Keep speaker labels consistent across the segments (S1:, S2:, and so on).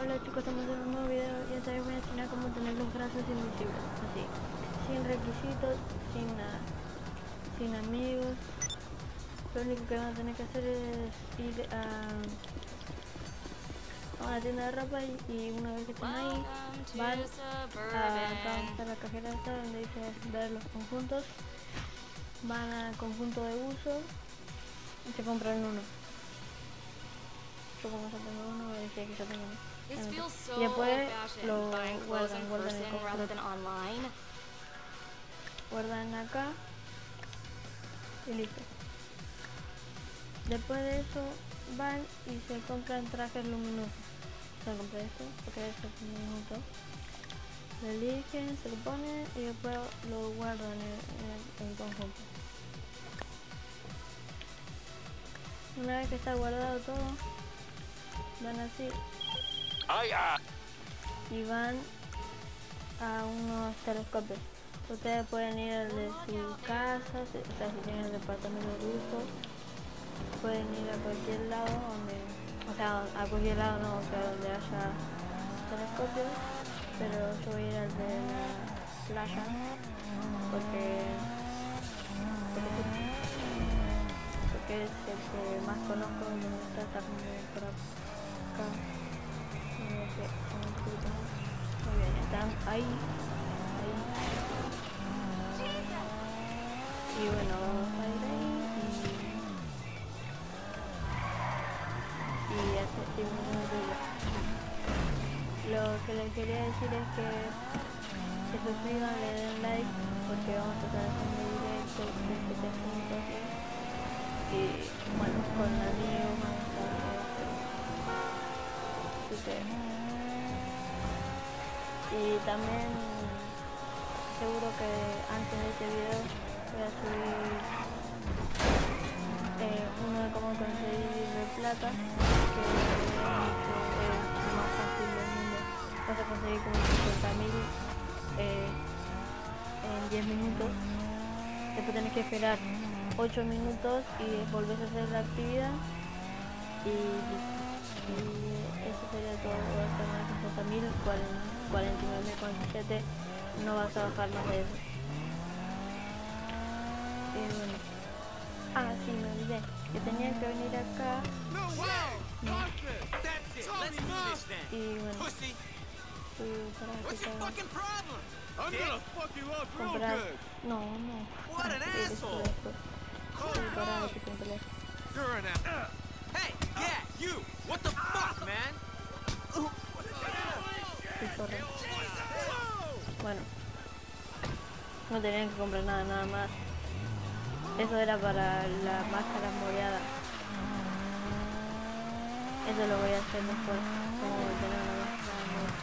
S1: Hola chicos, estamos en un nuevo video y esta vez voy a enseñar cómo tener los brazos invisibles, así, sin requisitos, sin nada, sin amigos. Lo único que van a tener que hacer es ir a, a una tienda de ropa y, y una vez que estén ahí, van a está la cajera esta donde dice ver los conjuntos, van al conjunto de uso y se compran uno. Yo como ya tengo uno, voy a decir que ya tengo uno.
S2: So
S1: y después lo guardan, guardan el cofre. guardan acá y listo. Después de eso van y se compran trajes luminosos. Se compra esto, porque es luminoso. Lo eligen, se lo ponen y después lo guardan en, en- en conjunto. Una vez que está guardado todo, van así y van a unos telescopios. Ustedes pueden ir al de su casa, si- o sea, si tienen el departamento de lujo, pueden ir a cualquier lado donde, o sea, a cualquier lado no, o sea, donde haya telescopios, pero yo voy a ir al de la playa, porque, porque es el que más conozco, donde está, bueno, vamos a ir ahí y, y hacer video. Lo que les quería decir es que se suscriban, le den like, porque vamos a directos de este técnico así. Y bueno, con amigos vamos a que... Y también seguro que antes de este video voy a subir eh, uno de cómo conseguir plata, que es el más fácil del mundo. Vas a conseguir como 50.000 eh, en 10 minutos. Después tenés que esperar 8 minutos y volvés a hacer la actividad. Y eso sería todo, vas a ganar 50.000, 49.047, no vas a bajar más de eso. Que tenía que venir acá y bueno, fui para
S3: what's your
S1: acá
S3: fucking problem?
S4: I'm
S3: Dick?
S4: gonna fuck you up real
S1: comprar...
S4: good.
S1: No, no.
S3: What an asshole.
S1: después. Fui para que compré.
S4: You're an ass.
S3: Hey, yeah, you! What the fuck, man?
S1: Bueno. No tenían que comprar nada, nada más. Eso era para la máscara moreada. Eso lo voy a hacer después. Como tener una máscara moreada.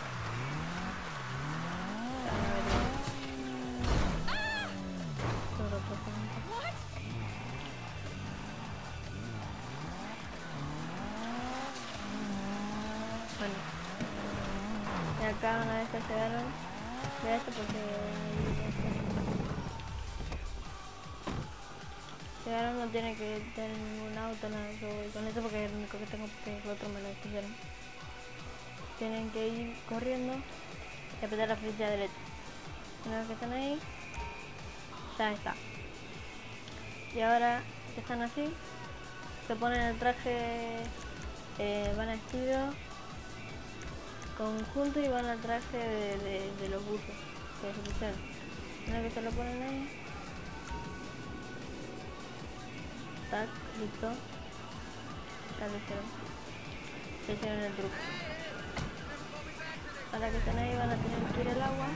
S1: Bueno. Y acá una vez que llegaron, ve esto porque llegaron no tiene que tener ningún auto, nada, yo voy con eso porque es lo único que tengo porque el otro me lo pusieron. Tienen que ir corriendo y apretar la flecha derecha. Una vez que están ahí, ya está. Y ahora que están así, se ponen el traje, eh, van a estilo conjunto y van al traje de los buzos que se pusieron. Una vez que se lo ponen ahí, tac, listo, ya lo hicieron. El truco. Ahora que están ahí van a tener que ir al agua.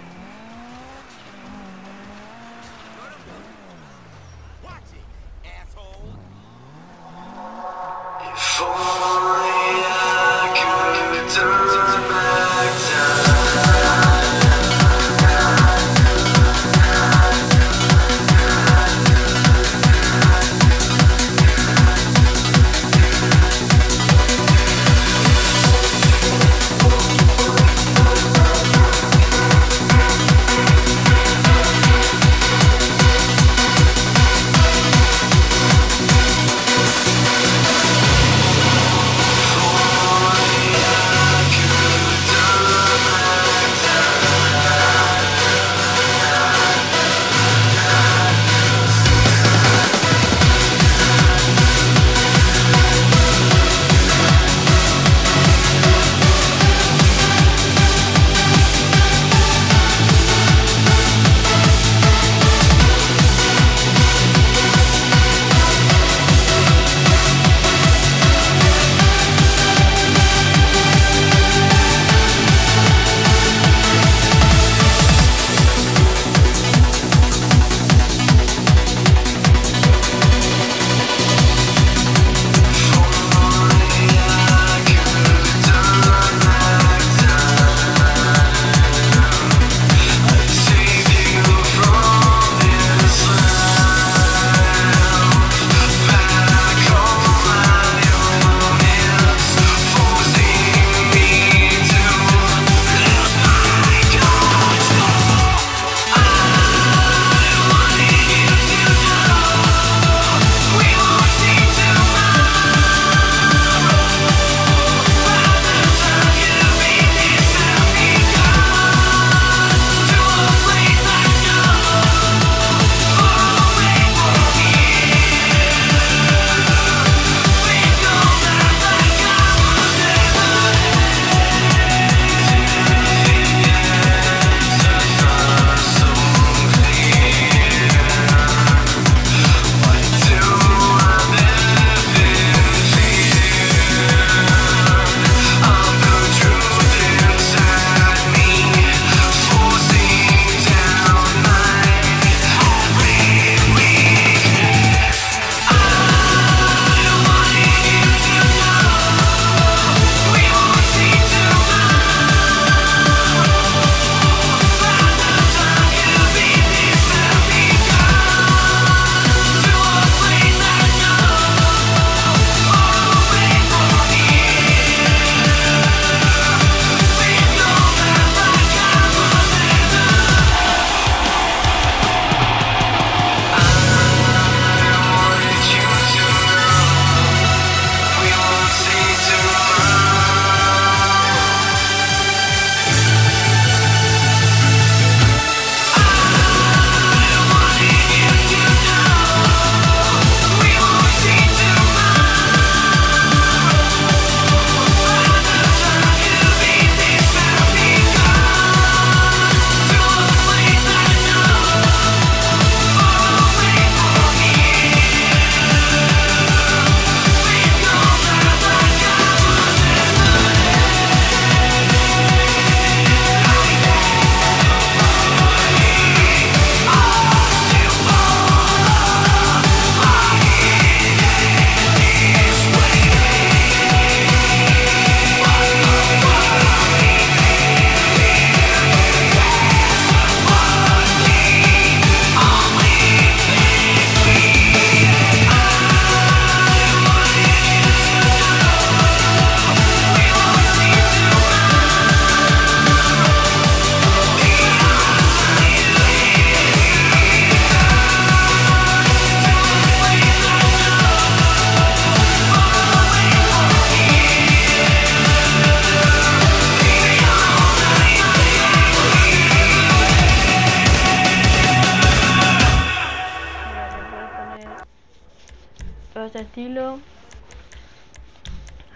S1: Los estilo.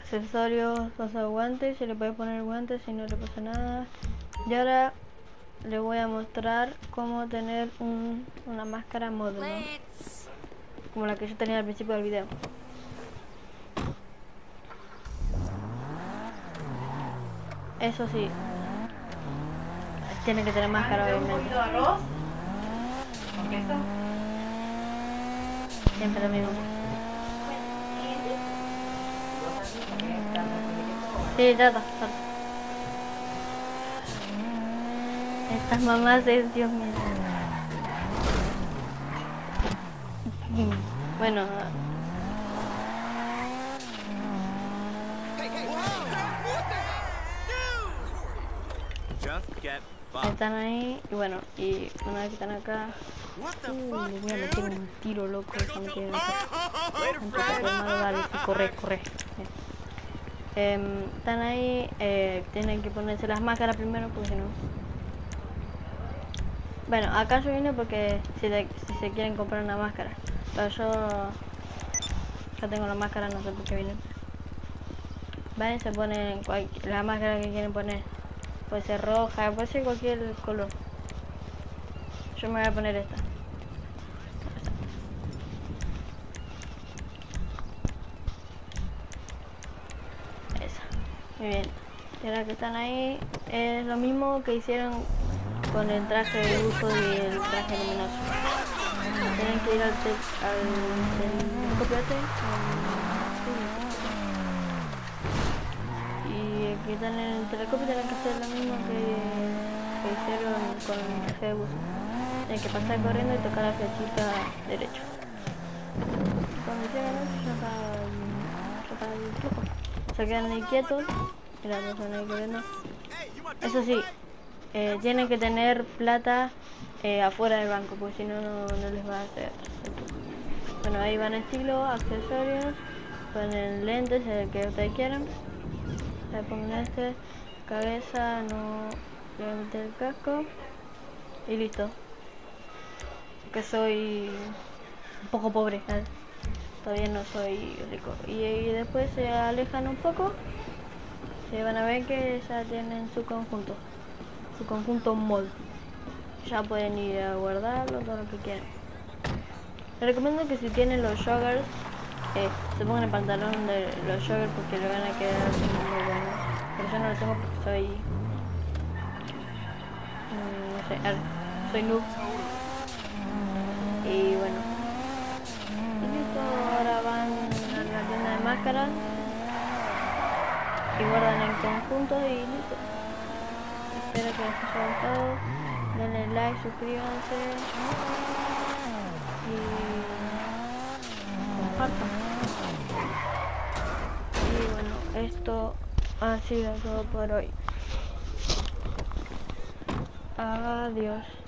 S1: Accesorios pasa guantes se le puede poner guantes si no le pasa nada. Y ahora le voy a mostrar cómo tener un- una máscara
S2: Let's.
S1: como la que yo tenía al principio del video. Eso sí. Tiene que tener máscara obviamente. siempre lo mismo Sí, trata, trata. Estas mamás es Dios mío. Bueno, están ahí y bueno, y una vez que están acá, uh, le voy a meter un tiro loco. dale, corre, corre. Em, están ahí, eh, tienen que ponerse las máscaras primero porque si no... Bueno, acá yo vine porque si, le- si se quieren comprar una máscara. Pero yo ya tengo la máscara, no sé por qué vine. Ven, se ponen cual- la máscara que quieren poner. Puede ser roja, puede ser cualquier color. Yo me voy a poner esta. Muy bien. Y ahora que están ahí, es lo mismo que hicieron con el traje de buzo y el traje luminoso. Tienen que ir al, al al- Y aquí están en el telescopio tienen que hacer lo mismo que, que hicieron con el traje de buzo. Tienen que pasar corriendo y tocar la flechita derecho. Cuando llegan eso ya está el truco. Se quedan ahí quietos y la persona corriendo. Eso sí, eh, tienen que tener plata eh, afuera del banco, porque si no, no, no les va a hacer. Bueno, ahí van estilo, accesorios, ponen lentes, el que ustedes quieran. Le ponen este, cabeza, no le voy el casco y listo. Que soy un poco pobre. Todavía no soy rico. Y, después se alejan un poco se van a ver que ya tienen su conjunto, su conjunto mod. Ya pueden ir a guardarlo, todo lo que quieran. Les recomiendo que si tienen los joggers, eh, se pongan el pantalón de los joggers porque le van a quedar muy buenos. Pero yo no lo tengo porque soy... mm, no sé, ar- soy noob. Y bueno. Y listo, ahora van a la tienda de máscaras y guardan en conjunto y listo. Espero que les haya gustado. Denle like, suscríbanse y compartan. Y bueno, esto ha sido todo por hoy. Adiós.